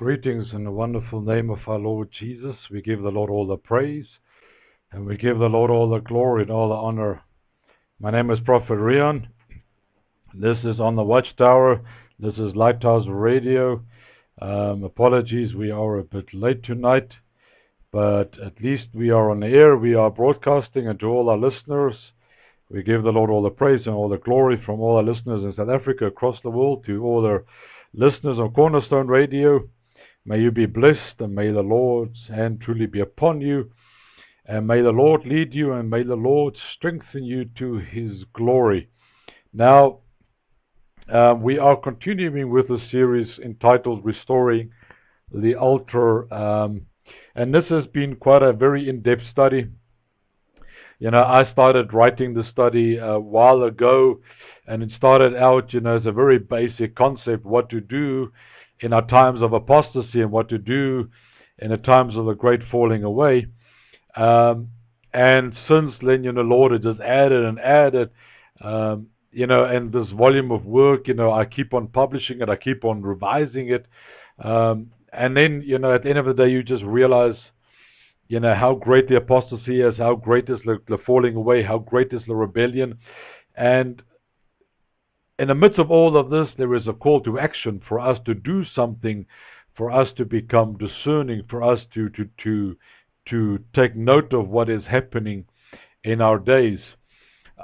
Greetings in the wonderful name of our Lord Jesus. We give the Lord all the praise and we give the Lord all the glory and all the honor. My name is Prophet Riaan. This is on the Watchtower. This is Lighthouse Radio. Um, apologies, we are a bit late tonight, but at least we are on the air. We are broadcasting, and to all our listeners, we give the Lord all the praise and all the glory from all our listeners in South Africa, across the world, to all our listeners on Cornerstone Radio. May you be blessed, and may the Lord's hand truly be upon you. And may the Lord lead you, and may the Lord strengthen you to his glory. Now, um, we are continuing with a series entitled Restoring the Altar. Um, and this has been quite a very in depth study. You know, I started writing the study a while ago, and it started out, you know, as a very basic concept what to do in our times of apostasy and what to do in the times of the great falling away. Um, and since then, you know, Lord has just added and added, um, you know, and this volume of work, you know, I keep on publishing it, I keep on revising it. Um, and then, you know, at the end of the day, you just realize, you know, how great the apostasy is, how great is the, the falling away, how great is the rebellion. And in the midst of all of this, there is a call to action for us to do something, for us to become discerning, for us to to to to take note of what is happening in our days.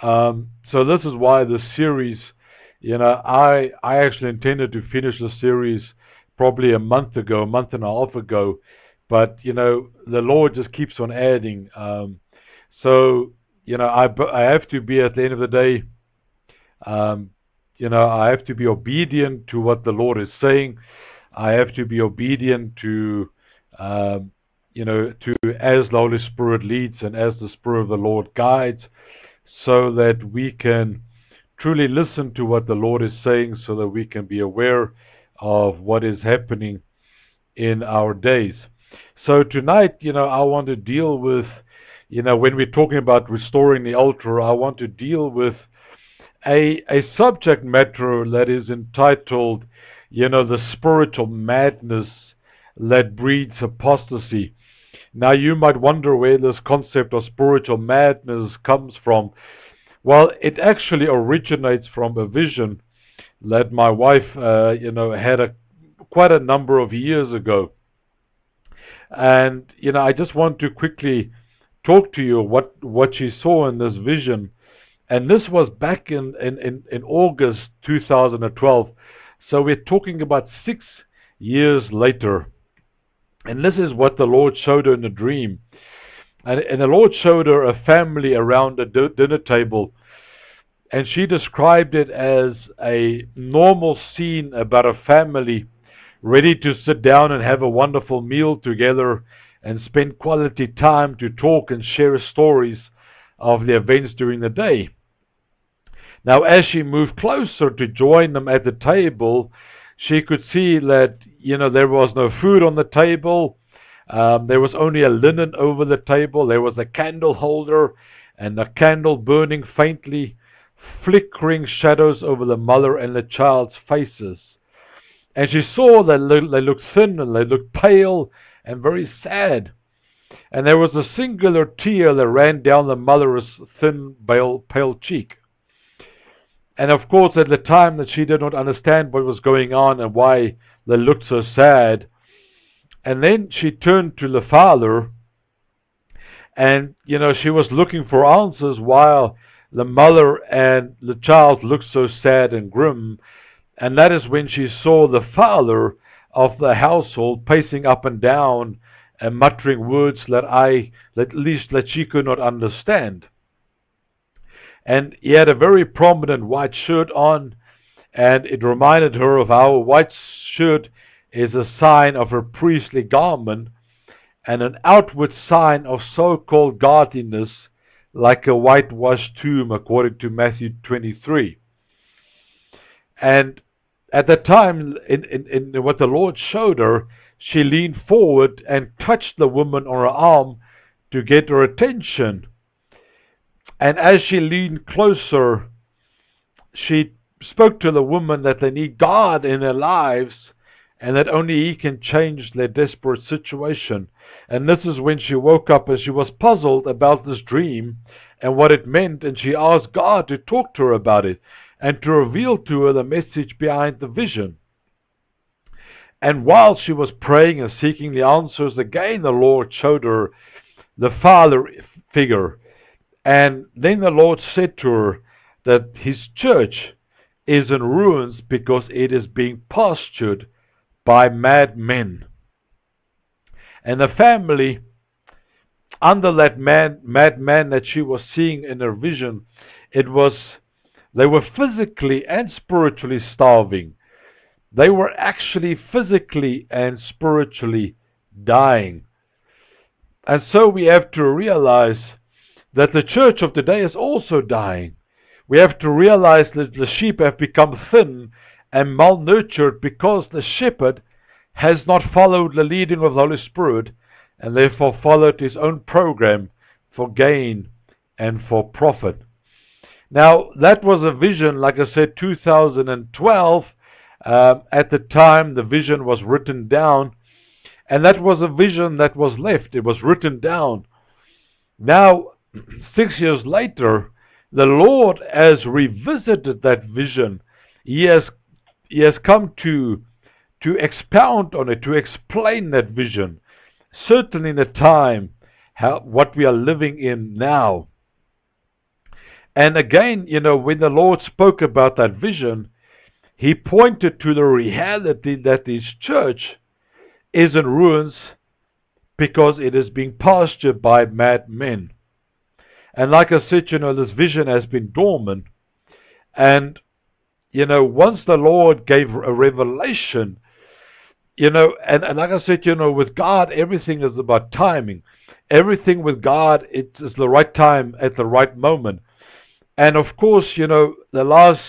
Um, so this is why the series, you know, I I actually intended to finish the series probably a month ago, a month and a half ago, but you know the Lord just keeps on adding. Um, so you know I I have to be at the end of the day. Um, you know, I have to be obedient to what the Lord is saying. I have to be obedient to, um, you know, to as the Holy Spirit leads and as the Spirit of the Lord guides, so that we can truly listen to what the Lord is saying, so that we can be aware of what is happening in our days. So tonight, you know, I want to deal with, you know, when we're talking about restoring the altar, I want to deal with a, a subject matter that is entitled, you know, the spiritual madness that breeds apostasy. Now, you might wonder where this concept of spiritual madness comes from. Well, it actually originates from a vision that my wife, uh, you know, had a, quite a number of years ago. And, you know, I just want to quickly talk to you what, what she saw in this vision and this was back in, in, in, in August 2012. So we're talking about six years later. And this is what the Lord showed her in a dream. And, and the Lord showed her a family around a dinner table. And she described it as a normal scene about a family ready to sit down and have a wonderful meal together and spend quality time to talk and share stories of the events during the day. Now, as she moved closer to join them at the table, she could see that, you know, there was no food on the table. Um, there was only a linen over the table. There was a candle holder and a candle burning faintly, flickering shadows over the mother and the child's faces. And she saw that they looked thin and they looked pale and very sad. And there was a singular tear that ran down the mother's thin, pale, pale cheek. And of course, at the time that she did not understand what was going on and why they looked so sad. And then she turned to the father, and, you know, she was looking for answers while the mother and the child looked so sad and grim. And that is when she saw the father of the household pacing up and down and muttering words that I, at least that she could not understand and he had a very prominent white shirt on, and it reminded her of how a white shirt is a sign of her priestly garment and an outward sign of so-called godliness like a whitewashed tomb according to Matthew 23. And at that time, in, in, in what the Lord showed her, she leaned forward and touched the woman on her arm to get her attention. And as she leaned closer, she spoke to the woman that they need God in their lives and that only He can change their desperate situation. And this is when she woke up and she was puzzled about this dream and what it meant, and she asked God to talk to her about it and to reveal to her the message behind the vision. And while she was praying and seeking the answers, again the Lord showed her the father figure. And then the Lord said to her that his church is in ruins because it is being pastured by mad men. And the family, under that mad, mad man that she was seeing in her vision, it was they were physically and spiritually starving. They were actually physically and spiritually dying. And so we have to realize that the church of today is also dying. We have to realize that the sheep have become thin and malnurtured because the shepherd has not followed the leading of the Holy Spirit and therefore followed his own program for gain and for profit. Now, that was a vision, like I said, 2012. Uh, at the time, the vision was written down, and that was a vision that was left. It was written down. Now, six years later, the Lord has revisited that vision. He has, he has come to, to expound on it, to explain that vision. Certainly in the time, how, what we are living in now. And again, you know, when the Lord spoke about that vision, he pointed to the reality that his church is in ruins because it is being pastured by mad men. And like I said, you know, this vision has been dormant. And, you know, once the Lord gave a revelation, you know, and, and like I said, you know, with God, everything is about timing. Everything with God, it is the right time at the right moment. And of course, you know, the last,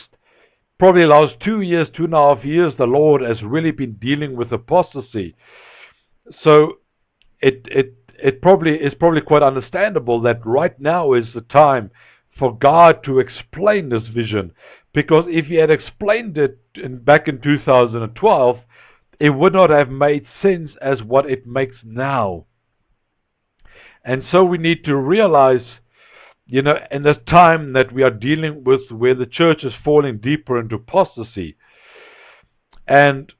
probably last two years, two and a half years, the Lord has really been dealing with apostasy. So it, it, it probably is probably quite understandable that right now is the time for God to explain this vision. Because if he had explained it in, back in 2012, it would not have made sense as what it makes now. And so we need to realize you know, in this time that we are dealing with where the church is falling deeper into apostasy. And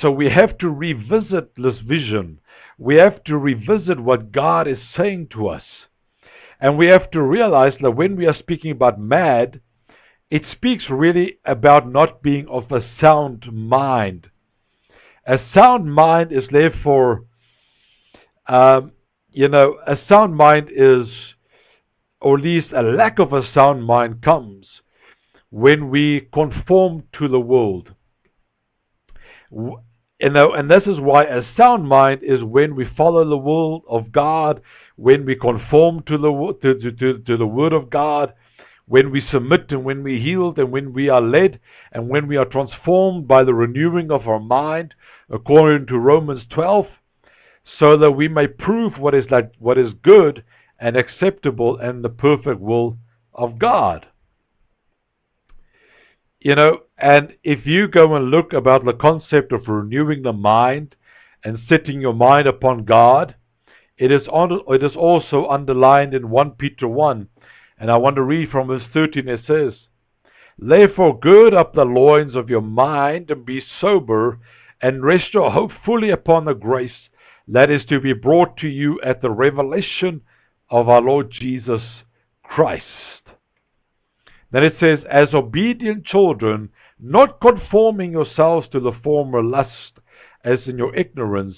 so we have to revisit this vision. We have to revisit what God is saying to us. And we have to realize that when we are speaking about mad, it speaks really about not being of a sound mind. A sound mind is therefore, um, you know, a sound mind is or at least a lack of a sound mind comes when we conform to the world. Know, and this is why a sound mind is when we follow the will of God, when we conform to the to, to, to the word of God, when we submit and when we yield and when we are led and when we are transformed by the renewing of our mind, according to Romans 12, so that we may prove what is like what is good and acceptable and the perfect will of God. You know, and if you go and look about the concept of renewing the mind and setting your mind upon God, it is, on, it is also underlined in 1 Peter 1. And I want to read from verse 13. It says, Therefore gird up the loins of your mind and be sober and rest your hope fully upon the grace that is to be brought to you at the revelation of our Lord Jesus Christ. Then it says, As obedient children, not conforming yourselves to the former lust as in your ignorance,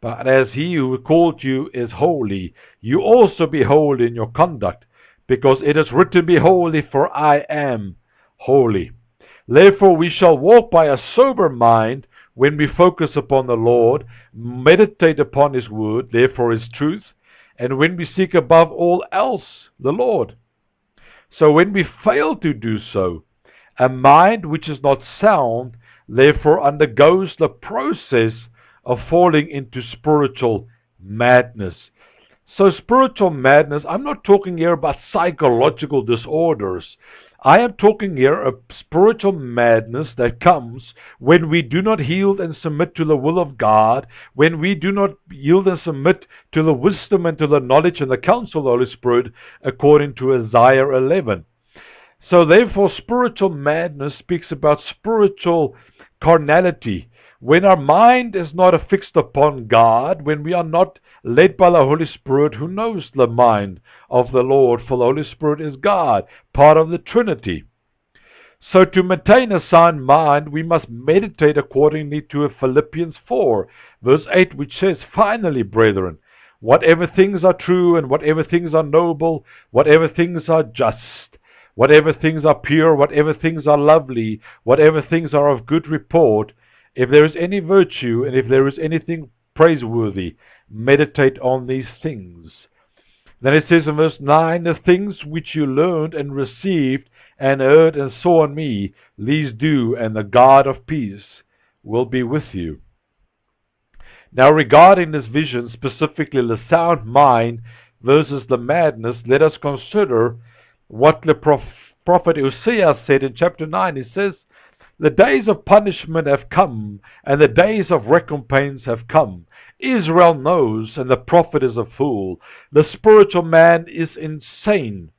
but as he who called you is holy, you also be holy in your conduct, because it is written, Be holy, for I am holy. Therefore we shall walk by a sober mind when we focus upon the Lord, meditate upon his word, therefore his truth, and when we seek above all else the Lord. So when we fail to do so, a mind which is not sound therefore undergoes the process of falling into spiritual madness. So spiritual madness, I'm not talking here about psychological disorders. I am talking here of spiritual madness that comes when we do not yield and submit to the will of God, when we do not yield and submit to the wisdom and to the knowledge and the counsel of the Holy Spirit, according to Isaiah 11. So therefore, spiritual madness speaks about spiritual carnality. When our mind is not affixed upon God, when we are not led by the Holy Spirit who knows the mind of the Lord, for the Holy Spirit is God, part of the Trinity. So to maintain a sound mind, we must meditate accordingly to Philippians 4, verse 8, which says, Finally, brethren, whatever things are true and whatever things are noble, whatever things are just, whatever things are pure, whatever things are lovely, whatever things are of good report, if there is any virtue and if there is anything praiseworthy, meditate on these things. Then it says in verse 9, The things which you learned and received and heard and saw in me, these do, and the God of peace will be with you. Now, regarding this vision, specifically the sound mind versus the madness, let us consider what the prophet Hosea said in chapter 9. He says, The days of punishment have come, and the days of recompense have come. Israel knows, and the prophet is a fool. The spiritual man is insane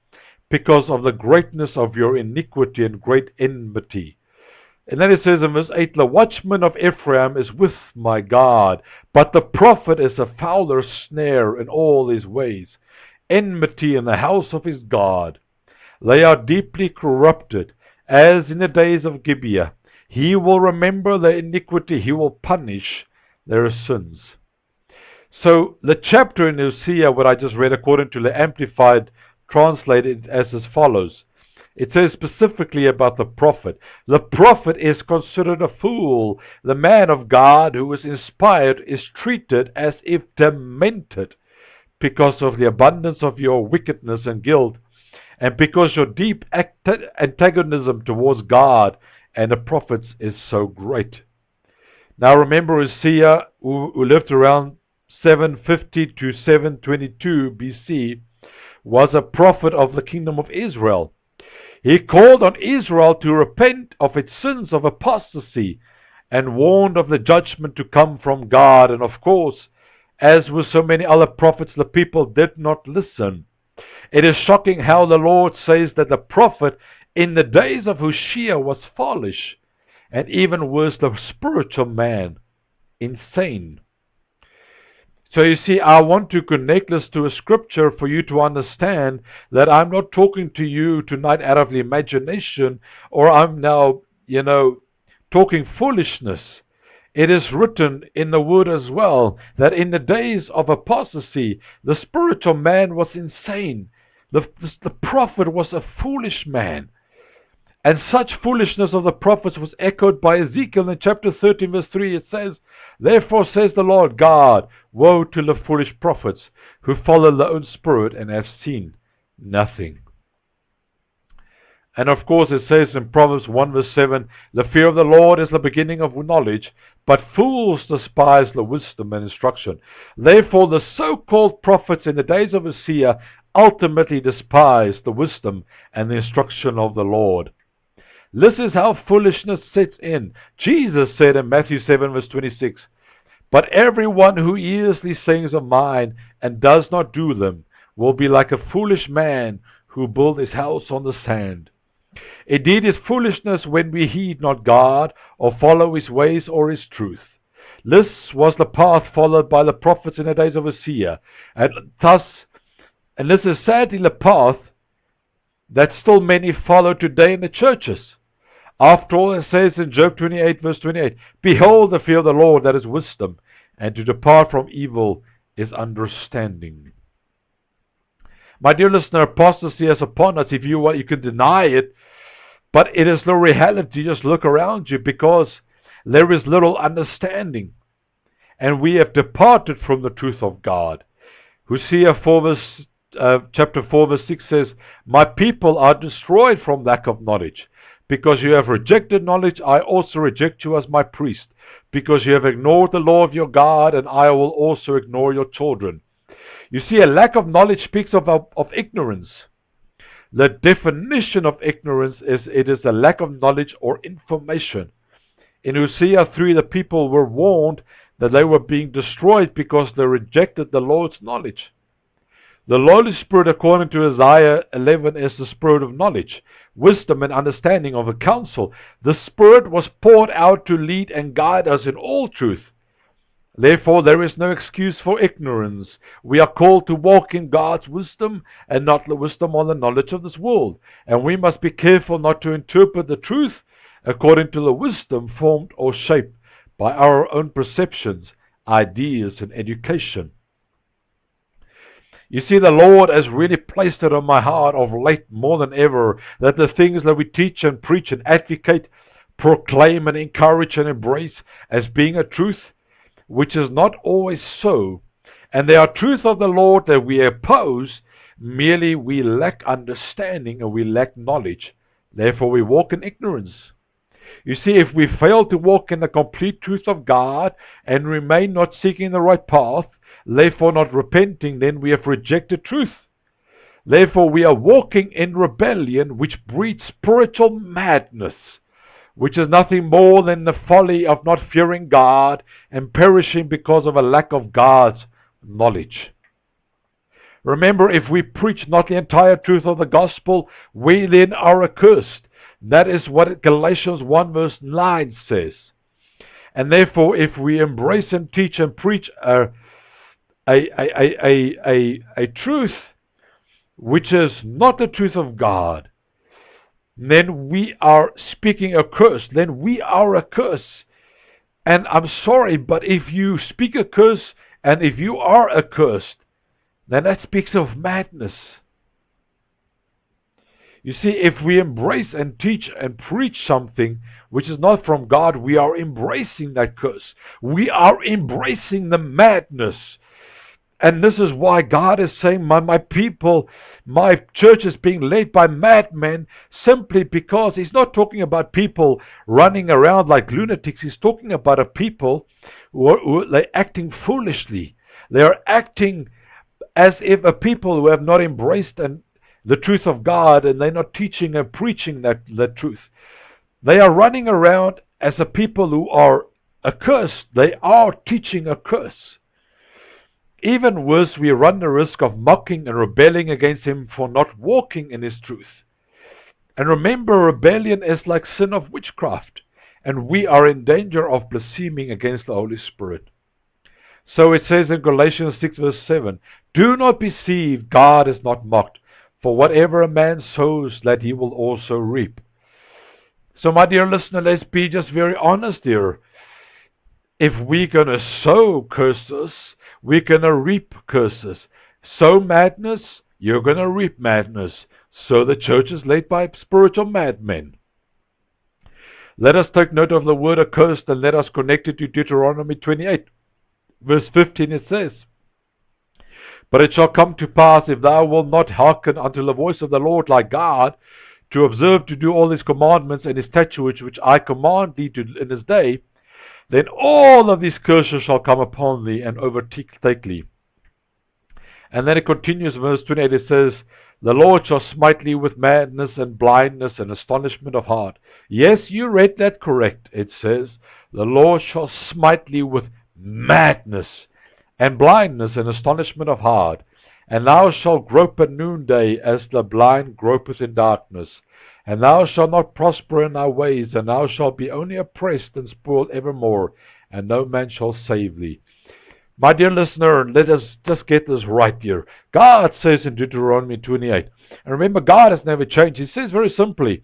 because of the greatness of your iniquity and great enmity. And then it says in verse 8, The watchman of Ephraim is with my God, but the prophet is a fowler snare in all his ways, enmity in the house of his God. They are deeply corrupted, as in the days of Gibeah. He will remember their iniquity, he will punish their sins. So the chapter in Hosea, what I just read according to the Amplified, translated as as follows. It says specifically about the prophet. The prophet is considered a fool. The man of God who is inspired is treated as if demented because of the abundance of your wickedness and guilt and because your deep antagonism towards God and the prophets is so great. Now remember Hosea, who, who lived around 750 to 722 BC, was a prophet of the kingdom of Israel. He called on Israel to repent of its sins of apostasy and warned of the judgment to come from God. And of course, as with so many other prophets, the people did not listen. It is shocking how the Lord says that the prophet in the days of Hosea was foolish, and even worse, the spiritual man, insane. So you see, I want to connect this to a scripture for you to understand that I'm not talking to you tonight out of the imagination, or I'm now, you know, talking foolishness. It is written in the Word as well that in the days of apostasy, the spiritual man was insane. The, the, prophet was a foolish man. And such foolishness of the prophets was echoed by Ezekiel in chapter 13, verse 3. It says, Therefore says the Lord God, Woe to the foolish prophets who follow their own spirit and have seen nothing. And of course it says in Proverbs 1 verse 7, The fear of the Lord is the beginning of knowledge, but fools despise the wisdom and instruction. Therefore the so-called prophets in the days of Hosea ultimately despised the wisdom and the instruction of the Lord. This is how foolishness sets in. Jesus said in Matthew 7 verse 26, But everyone who hears these sayings of mine and does not do them will be like a foolish man who built his house on the sand. Indeed, it is foolishness when we heed not God or follow his ways or his truth. This was the path followed by the prophets in the days of Hosea, and thus, and this is sadly the path that still many follow today in the churches. After all, it says in Job 28, verse 28, Behold, the fear of the Lord, that is wisdom, and to depart from evil is understanding. My dear listener, apostasy is upon us. If you you can deny it, but it is the reality. Just look around you because there is little understanding. And we have departed from the truth of God. Hosea 4 verse, uh, chapter 4 verse 6 says, My people are destroyed from lack of knowledge. Because you have rejected knowledge, I also reject you as my priest. Because you have ignored the law of your God, and I will also ignore your children. You see, a lack of knowledge speaks of, of, of ignorance. The definition of ignorance is it is a lack of knowledge or information. In Hosea 3, the people were warned that they were being destroyed because they rejected the Lord's knowledge. The Holy Spirit, according to Isaiah 11, is the Spirit of knowledge, wisdom, and understanding of a counsel. The Spirit was poured out to lead and guide us in all truth. Therefore, there is no excuse for ignorance. We are called to walk in God's wisdom and not the wisdom or the knowledge of this world. And we must be careful not to interpret the truth according to the wisdom formed or shaped by our own perceptions, ideas, and education. You see, the Lord has really placed it on my heart of late more than ever that the things that we teach and preach and advocate, proclaim and encourage and embrace as being a truth, which is not always so, and they are truth of the Lord that we oppose, merely we lack understanding and we lack knowledge. Therefore we walk in ignorance. You see, if we fail to walk in the complete truth of God and remain not seeking the right path, therefore not repenting, then we have rejected truth. Therefore we are walking in rebellion, which breeds spiritual madness, which is nothing more than the folly of not fearing God and perishing because of a lack of God's knowledge. Remember, if we preach not the entire truth of the gospel, we then are accursed. That is what Galatians 1 verse 9 says. And therefore, if we embrace and teach and preach a a, a, a, a, a truth which is not the truth of God, then we are speaking a curse. Then we are a curse. And I'm sorry, but if you speak a curse and if you are accursed, then that speaks of madness. You see, if we embrace and teach and preach something which is not from God, we are embracing that curse. We are embracing the madness and this is why God is saying, my, my people, my church is being led by madmen simply because He's not talking about people running around like lunatics. He's talking about a people who are, who are acting foolishly. They are acting as if a people who have not embraced the truth of God and they're not teaching and preaching that, that truth. They are running around as a people who are accursed. They are teaching a curse. Even worse, we run the risk of mocking and rebelling against Him for not walking in His truth. And remember, rebellion is like sin of witchcraft, and we are in danger of blaspheming against the Holy Spirit. So it says in Galatians 6 verse 7, Do not be deceived, God is not mocked, for whatever a man sows, that he will also reap. So my dear listener, let's be just very honest here. If we're going to sow curses, we're going to reap curses. Sow madness, you're going to reap madness. So the church is led by spiritual madmen. Let us take note of the word accursed and let us connect it to Deuteronomy 28. Verse 15 it says, But it shall come to pass, if thou wilt not hearken unto the voice of the Lord thy God, to observe to do all his commandments and his statutes which I command thee to, in this day, then all of these curses shall come upon thee and overtake thee. And then it continues, verse 28, it says, The Lord shall smite thee with madness and blindness and astonishment of heart. Yes, you read that correct. It says, The Lord shall smite thee with madness and blindness and astonishment of heart. And thou shalt grope at noonday as the blind gropeth in darkness. And thou shalt not prosper in thy ways, and thou shalt be only oppressed and spoiled evermore, and no man shall save thee. My dear listener, let us just get this right here. God says in Deuteronomy 28, and remember, God has never changed. He says very simply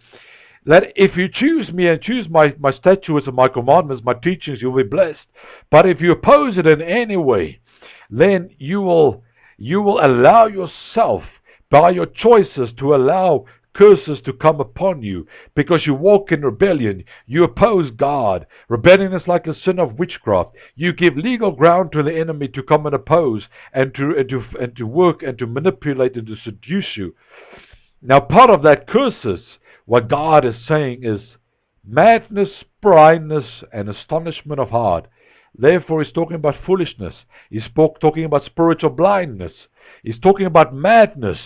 that if you choose me and choose my, my statutes and my commandments, my teachings, you'll be blessed. But if you oppose it in any way, then you will you will allow yourself by your choices to allow curses to come upon you because you walk in rebellion. You oppose God. Rebellion is like a sin of witchcraft. You give legal ground to the enemy to come and oppose and to, and to, and to work and to manipulate and to seduce you. Now, part of that curses, what God is saying is madness, blindness, and astonishment of heart. Therefore, he's talking about foolishness. He's talking about spiritual blindness. He's talking about madness.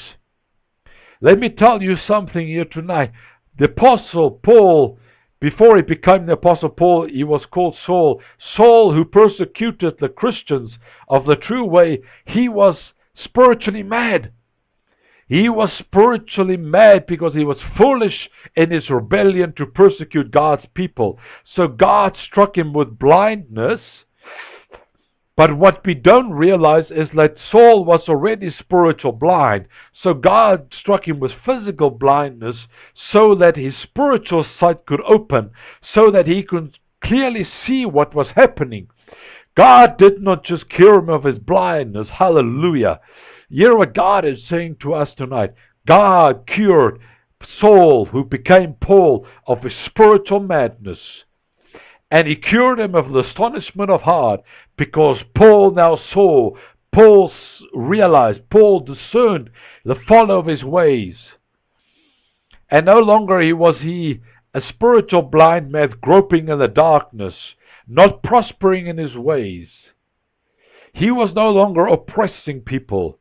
Let me tell you something here tonight. The Apostle Paul, before he became the Apostle Paul, he was called Saul. Saul, who persecuted the Christians of the true way, he was spiritually mad. He was spiritually mad because he was foolish in his rebellion to persecute God's people. So God struck him with blindness. But what we don't realize is that Saul was already spiritual blind. So God struck him with physical blindness so that his spiritual sight could open, so that he could clearly see what was happening. God did not just cure him of his blindness. Hallelujah. Hear what God is saying to us tonight. God cured Saul, who became Paul, of his spiritual madness. And he cured him of the astonishment of heart because Paul now saw, Paul realized, Paul discerned the follow of his ways. And no longer he was he a spiritual blind man groping in the darkness, not prospering in his ways. He was no longer oppressing people.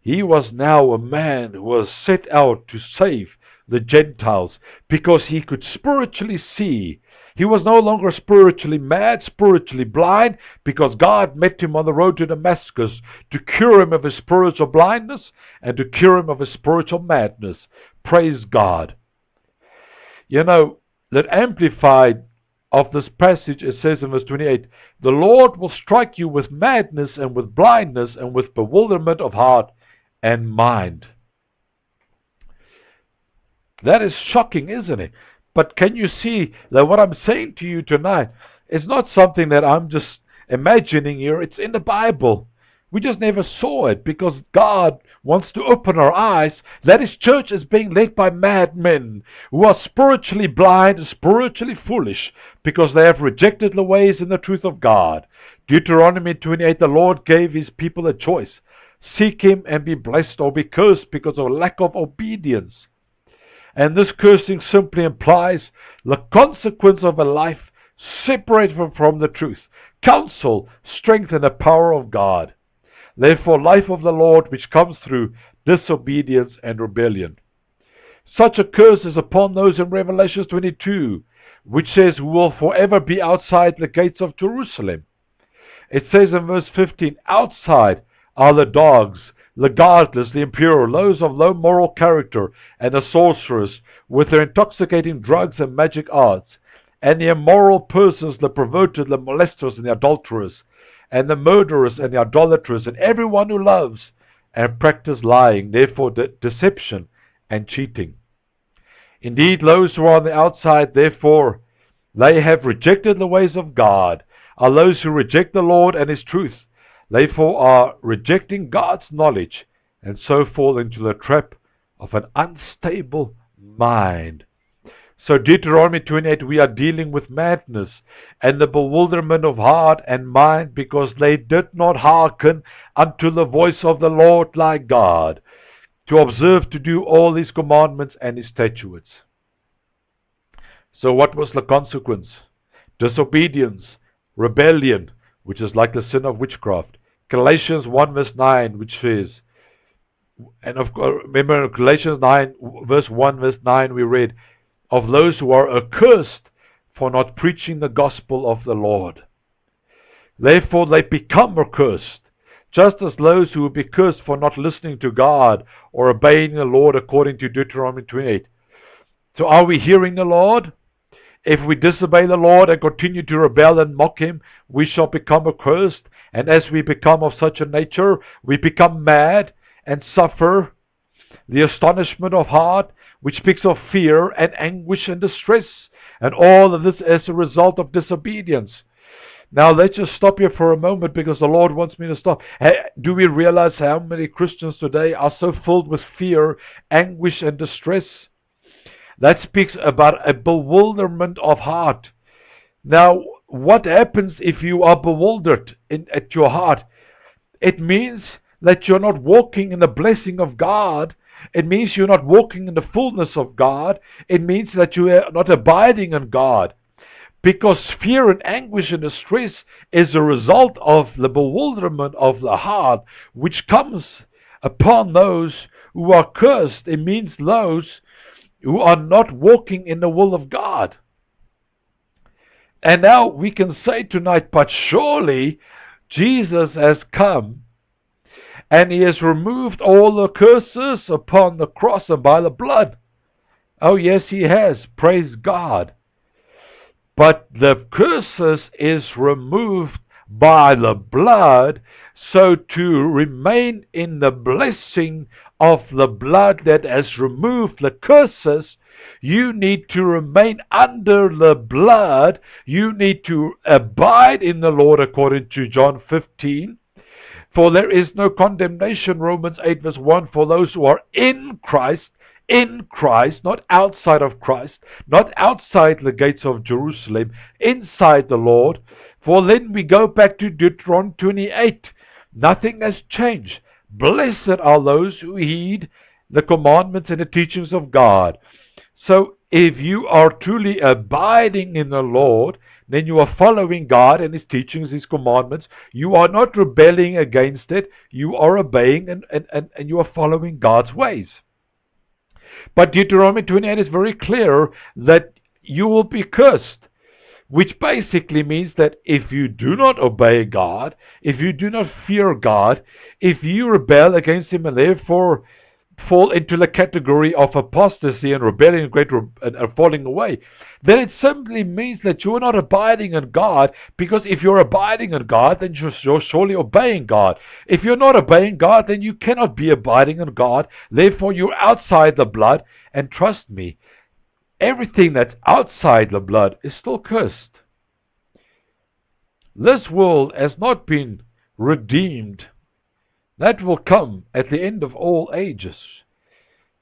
He was now a man who was set out to save the Gentiles because he could spiritually see. He was no longer spiritually mad, spiritually blind, because God met him on the road to Damascus to cure him of his spiritual blindness and to cure him of his spiritual madness. Praise God. You know, that amplified of this passage, it says in verse 28, The Lord will strike you with madness and with blindness and with bewilderment of heart and mind. That is shocking, isn't it? But can you see that what I'm saying to you tonight is not something that I'm just imagining here? It's in the Bible. We just never saw it because God wants to open our eyes that His church is being led by madmen who are spiritually blind and spiritually foolish because they have rejected the ways and the truth of God. Deuteronomy 28 The Lord gave His people a choice seek him and be blessed or be cursed because of lack of obedience. And this cursing simply implies the consequence of a life separated from the truth, counsel, strength, and the power of God. Therefore, life of the Lord which comes through disobedience and rebellion. Such a curse is upon those in Revelation 22, which says, Who will forever be outside the gates of Jerusalem. It says in verse 15, Outside are the dogs, the godless, the impure, those of low moral character, and the sorcerers, with their intoxicating drugs and magic arts, and the immoral persons, the perverted, the molesters, and the adulterers, and the murderers, and the idolaters, and everyone who loves and practices lying, therefore de- deception and cheating. Indeed, those who are on the outside, therefore, they have rejected the ways of God, are those who reject the Lord and His truth, therefore are rejecting God's knowledge and so fall into the trap of an unstable mind. So Deuteronomy 28, we are dealing with madness and the bewilderment of heart and mind because they did not hearken unto the voice of the Lord thy God to observe to do all his commandments and his statutes. So what was the consequence? Disobedience, rebellion, which is like the sin of witchcraft. Galatians 1 verse 9, which says, and of course, remember Galatians 9 verse 1 verse 9 we read, of those who are accursed for not preaching the gospel of the Lord. Therefore they become accursed, just as those who will be cursed for not listening to God or obeying the Lord according to Deuteronomy 28. So are we hearing the Lord? If we disobey the Lord and continue to rebel and mock Him, we shall become accursed. And as we become of such a nature, we become mad and suffer the astonishment of heart, which speaks of fear and anguish and distress. And all of this as a result of disobedience. Now let's just stop here for a moment because the Lord wants me to stop. Do we realize how many Christians today are so filled with fear, anguish, and distress? That speaks about a bewilderment of heart. Now, what happens if you are bewildered in, at your heart? It means that you're not walking in the blessing of God. It means you're not walking in the fullness of God. It means that you are not abiding in God. Because fear and anguish and distress is a result of the bewilderment of the heart which comes upon those who are cursed, it means those who are not walking in the will of God. And now we can say tonight, but surely Jesus has come and he has removed all the curses upon the cross and by the blood. Oh, yes, he has. Praise God. But the curses is removed by the blood, so to remain in the blessing of the blood that has removed the curses, you need to remain under the blood. You need to abide in the Lord according to John 15. For there is no condemnation, Romans 8 verse 1, for those who are in Christ, in Christ, not outside of Christ, not outside the gates of Jerusalem, inside the Lord. For then we go back to Deuteronomy 28. Nothing has changed. Blessed are those who heed the commandments and the teachings of God. So if you are truly abiding in the Lord, then you are following God and His teachings, His commandments. You are not rebelling against it. You are obeying and, and, and, and you are following God's ways. But Deuteronomy 28 is very clear that you will be cursed which basically means that if you do not obey God, if you do not fear God, if you rebel against Him and therefore fall into the category of apostasy and rebellion and great re- and, falling away, then it simply means that you're not abiding in God, because if you're abiding in God, then you're, you're surely obeying God. If you're not obeying God, then you cannot be abiding in God. Therefore, you're outside the blood, and trust me, everything that's outside the blood is still cursed. This world has not been redeemed. That will come at the end of all ages.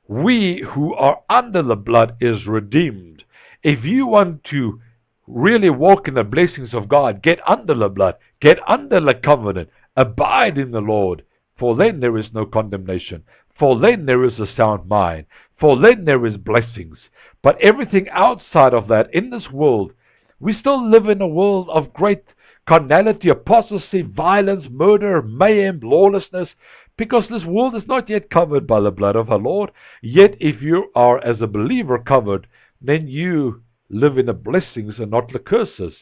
We who are under the blood is redeemed. If you want to really walk in the blessings of God, get under the blood, get under the covenant, abide in the Lord, for then there is no condemnation, for then there is a sound mind, for then there is blessings. But everything outside of that, in this world, we still live in a world of great carnality, apostasy, violence, murder, mayhem, lawlessness, because this world is not yet covered by the blood of our Lord. Yet if you are, as a believer, covered, then you live in the blessings and not the curses.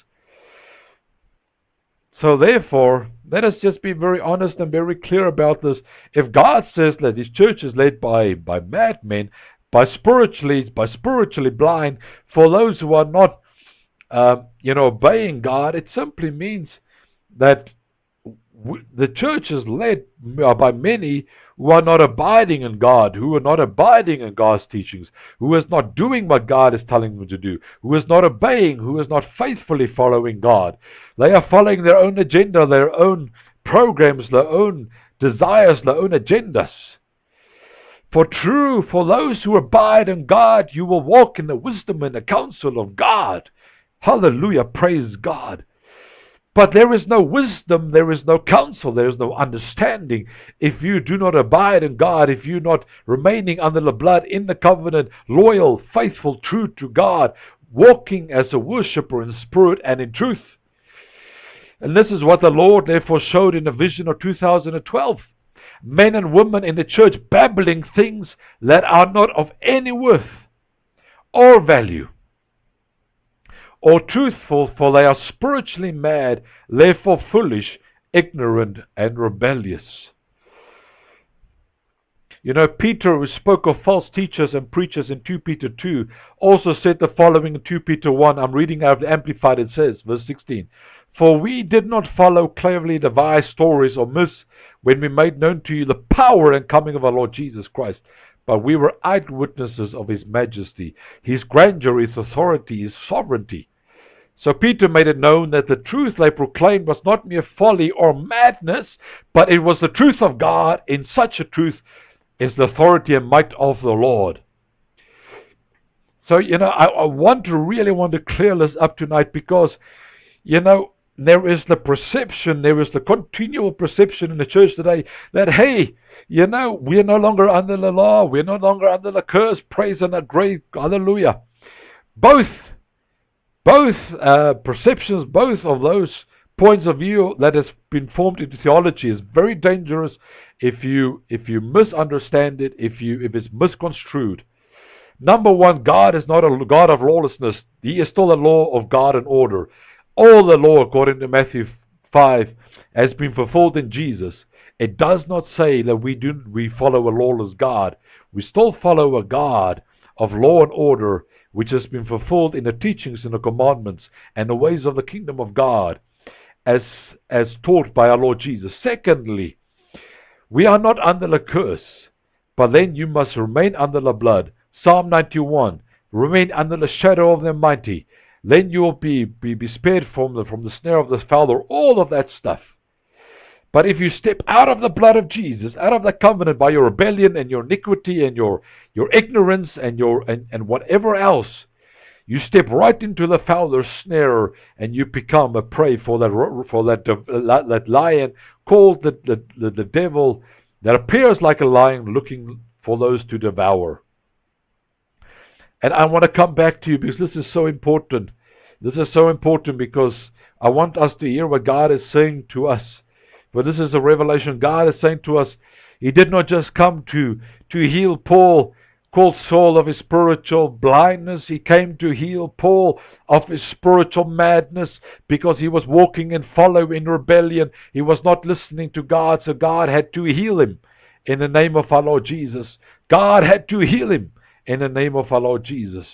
So therefore, let us just be very honest and very clear about this. If God says that His church is led by, by madmen, by spiritually by spiritually blind for those who are not uh, you know obeying God it simply means that the church is led by many who are not abiding in God, who are not abiding in God's teachings, who is not doing what God is telling them to do, who is not obeying, who is not faithfully following God. They are following their own agenda, their own programs, their own desires, their own agendas. For true, for those who abide in God, you will walk in the wisdom and the counsel of God. Hallelujah, praise God. But there is no wisdom, there is no counsel, there is no understanding if you do not abide in God, if you're not remaining under the blood in the covenant, loyal, faithful, true to God, walking as a worshipper in spirit and in truth. And this is what the Lord therefore showed in the vision of 2012 men and women in the church babbling things that are not of any worth or value or truthful, for they are spiritually mad, therefore foolish, ignorant, and rebellious. You know, Peter, who spoke of false teachers and preachers in 2 Peter 2, also said the following in 2 Peter 1. I'm reading out of the Amplified, it says, verse 16. For we did not follow cleverly devised stories or myths when we made known to you the power and coming of our Lord Jesus Christ. But we were eyewitnesses of his majesty, his grandeur, his authority, his sovereignty. So Peter made it known that the truth they proclaimed was not mere folly or madness, but it was the truth of God. In such a truth is the authority and might of the Lord. So, you know, I, I want to really want to clear this up tonight because, you know, there is the perception, there is the continual perception in the church today that, hey, you know, we're no longer under the law, we're no longer under the curse, praise and a great hallelujah. Both, both uh, perceptions, both of those points of view that has been formed into theology is very dangerous if you if you misunderstand it, if you if it's misconstrued. Number one, God is not a God of lawlessness. He is still a law of God and order. All the law, according to Matthew 5, has been fulfilled in Jesus. It does not say that we do we follow a lawless God. We still follow a God of law and order, which has been fulfilled in the teachings and the commandments and the ways of the kingdom of God, as as taught by our Lord Jesus. Secondly, we are not under the curse, but then you must remain under the blood. Psalm 91, remain under the shadow of the mighty. Then you will be, be, be spared from the, from the snare of the fowler, all of that stuff. But if you step out of the blood of Jesus, out of the covenant by your rebellion and your iniquity and your, your ignorance and, your, and, and whatever else, you step right into the fowler's snare and you become a prey for that, for that, that lion called the, the, the, the devil that appears like a lion looking for those to devour. And I want to come back to you because this is so important. This is so important because I want us to hear what God is saying to us. For this is a revelation. God is saying to us, He did not just come to, to heal Paul, called Saul of his spiritual blindness. He came to heal Paul of his spiritual madness because he was walking and following in rebellion. He was not listening to God, so God had to heal him in the name of our Lord Jesus. God had to heal him in the name of our Lord Jesus.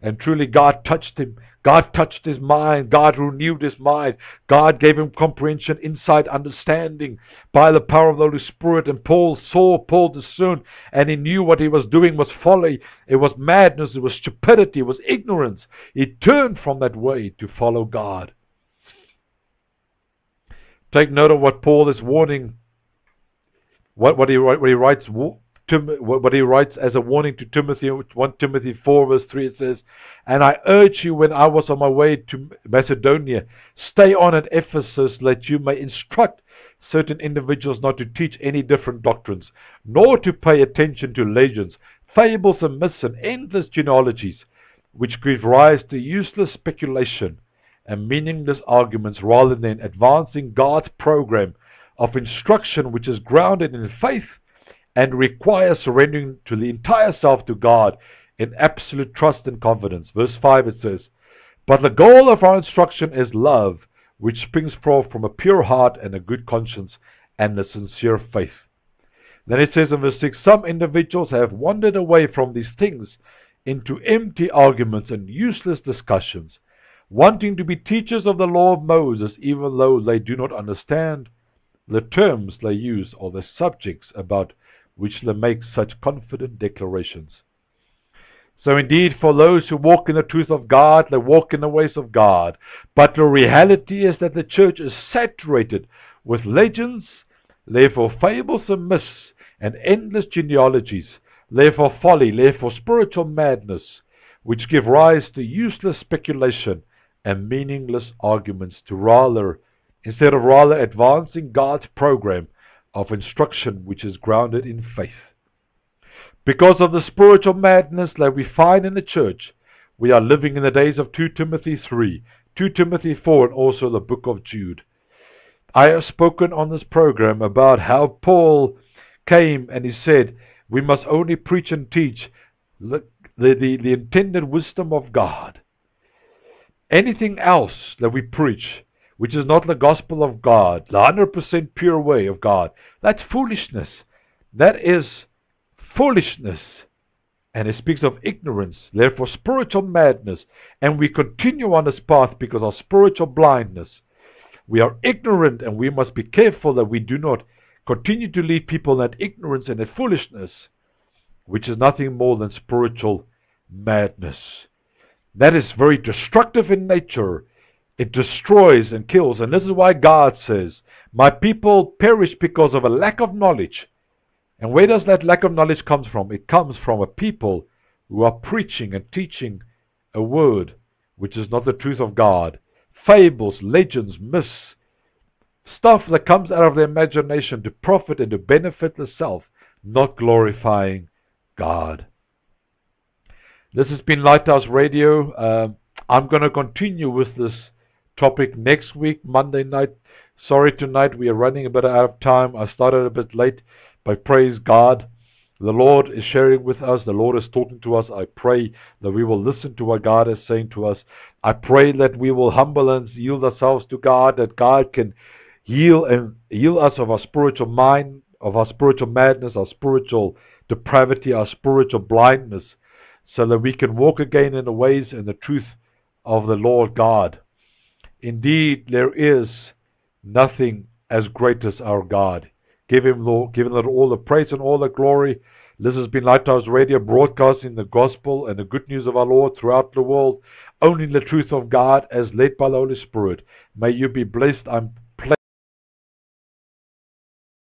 And truly, God touched him. God touched his mind. God renewed his mind. God gave him comprehension, insight, understanding by the power of the Holy Spirit. And Paul saw, Paul discerned, and he knew what he was doing was folly. It was madness. It was stupidity. It was ignorance. He turned from that way to follow God. Take note of what Paul is warning, what, what, he, what he writes what he writes as a warning to Timothy, 1 Timothy 4 verse 3, it says, And I urge you when I was on my way to Macedonia, stay on at Ephesus that you may instruct certain individuals not to teach any different doctrines, nor to pay attention to legends, fables and myths and endless genealogies, which give rise to useless speculation and meaningless arguments rather than advancing God's program of instruction which is grounded in faith and requires surrendering to the entire self to God in absolute trust and confidence. Verse 5 it says, But the goal of our instruction is love, which springs forth from a pure heart and a good conscience and a sincere faith. Then it says in verse 6, Some individuals have wandered away from these things into empty arguments and useless discussions, wanting to be teachers of the law of Moses, even though they do not understand the terms they use or the subjects about which they make such confident declarations. So indeed, for those who walk in the truth of God, they walk in the ways of God. But the reality is that the church is saturated with legends, therefore fables and myths, and endless genealogies, therefore folly, therefore spiritual madness, which give rise to useless speculation and meaningless arguments to rather, instead of rather advancing God's program of instruction which is grounded in faith. Because of the spiritual madness that we find in the church, we are living in the days of 2 Timothy 3, 2 Timothy 4, and also the book of Jude. I have spoken on this program about how Paul came and he said, we must only preach and teach the, the, the, intended wisdom of God. Anything else that we preach which is not the gospel of God, the 100% pure way of God. That's foolishness. That is foolishness. And it speaks of ignorance, therefore spiritual madness. And we continue on this path because of spiritual blindness. We are ignorant and we must be careful that we do not continue to lead people in that ignorance and that foolishness, which is nothing more than spiritual madness. That is very destructive in nature it destroys and kills. And this is why God says, My people perish because of a lack of knowledge. And where does that lack of knowledge come from? It comes from a people who are preaching and teaching a word which is not the truth of God. Fables, legends, myths, stuff that comes out of their imagination to profit and to benefit the self, not glorifying God. This has been Lighthouse Radio. Uh, I'm going to continue with this topic next week, Monday night, Sorry tonight we are running a bit out of time. I started a bit late, but praise God. The Lord is sharing with us. The Lord is talking to us. I pray that we will listen to what God is saying to us. I pray that we will humble and yield ourselves to God, that God can heal and heal us of our spiritual mind, of our spiritual madness, our spiritual depravity, our spiritual blindness, so that we can walk again in the ways and the truth of the Lord God. Indeed, there is nothing as great as our God. Give him, Lord, give him all the praise and all the glory. This has been Lighthouse Radio broadcasting the gospel and the good news of our Lord throughout the world, only the truth of God as led by the Holy Spirit. May you be blessed. I'm